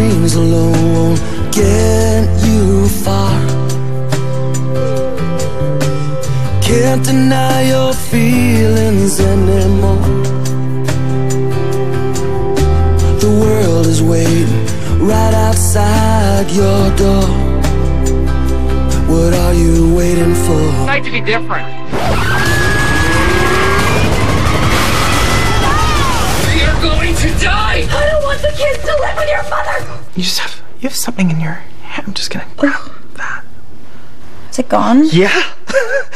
dreams alone won't get you far. Can't deny your feelings anymore. The world is waiting right outside your door. What are you waiting for? Night to be different. You're going to die! Live with your mother! You just have you have something in your hand. I'm just gonna grab that. Is it gone? Yeah.